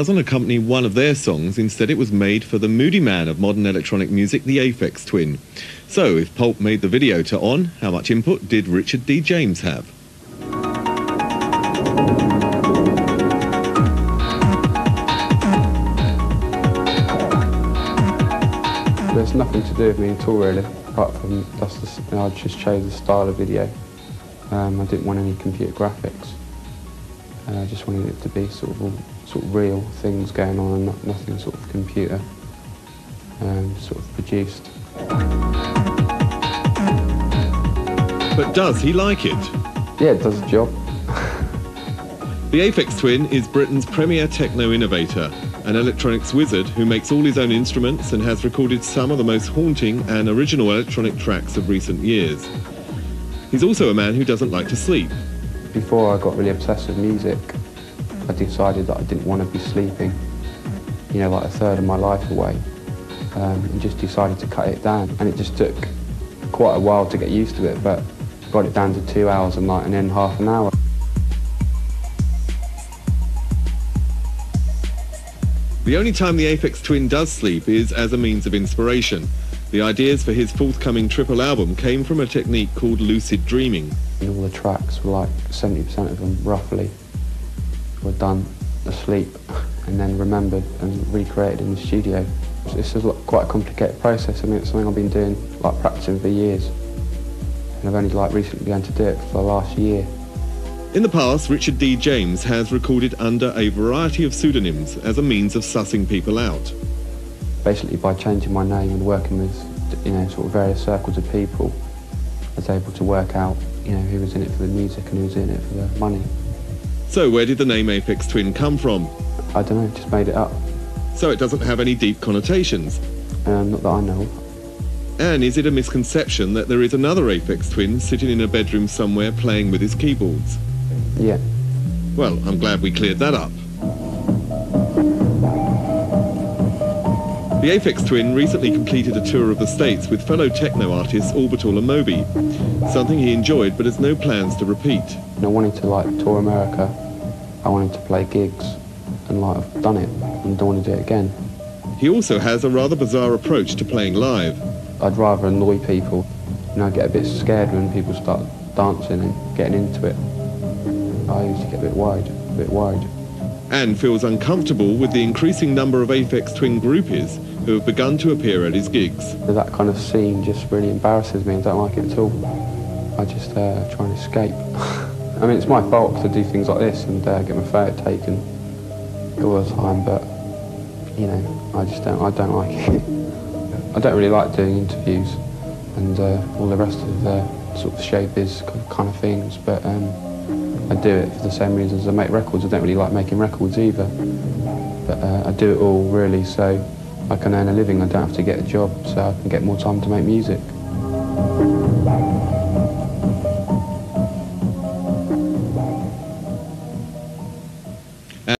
doesn't accompany one of their songs. Instead, it was made for the moody man of modern electronic music, the Aphex Twin. So, if Pulp made the video to On, how much input did Richard D. James have? There's nothing to do with me at all really, apart from that's the, I just chose the style of video. Um, I didn't want any computer graphics. Uh, I just wanted it to be sort of all, sort of real things going on and not, nothing sort of computer um, sort of produced. But does he like it? Yeah, it does the job. The Aphex Twin is Britain's premier techno innovator, an electronics wizard who makes all his own instruments and has recorded some of the most haunting and original electronic tracks of recent years. He's also a man who doesn't like to sleep. Before I got really obsessed with music, I decided that I didn't want to be sleeping, you know, like a third of my life away, um, and just decided to cut it down. And it just took quite a while to get used to it, but got it down to two hours a night and then half an hour. The only time the Aphex Twin does sleep is as a means of inspiration. The ideas for his forthcoming triple album came from a technique called lucid dreaming. All the tracks were like 70% of them, roughly, were done asleep and then remembered and recreated in the studio. This is quite a complicated process. I mean, it's something I've been doing, like practicing for years. And I've only like recently begun to do it for the last year. In the past, Richard D. James has recorded under a variety of pseudonyms as a means of sussing people out. Basically, by changing my name and working with, you know, sort of various circles of people, I was able to work out, you know, who was in it for the music and who was in it for the money. So where did the name Aphex Twin come from? I don't know, just made it up. So it doesn't have any deep connotations. Um, not that I know of. And is it a misconception that there is another Aphex Twin sitting in a bedroom somewhere playing with his keyboards? Yeah. Well, I'm glad we cleared that up. The Aphex Twin recently completed a tour of the States with fellow techno artists Orbital and Moby, something he enjoyed but has no plans to repeat. I wanted to like tour America. I wanted to play gigs and like I've done it and don't want to do it again. He also has a rather bizarre approach to playing live. I'd rather annoy people. You know, I get a bit scared when people start dancing and getting into it. I usually get a bit worried, a bit worried. And feels uncomfortable with the increasing number of Aphex Twin groupies who have begun to appear at his gigs. That kind of scene just really embarrasses me and don't like it at all. I just uh, try and escape. I mean, it's my fault to do things like this and uh, get my photo taken all the time, but, you know, I just don't, I don't like it. I don't really like doing interviews and uh, all the rest of the sort of showbiz kind of things, but um, I do it for the same reasons I make records. I don't really like making records either, but uh, I do it all really so I can earn a living. I don't have to get a job, so I can get more time to make music.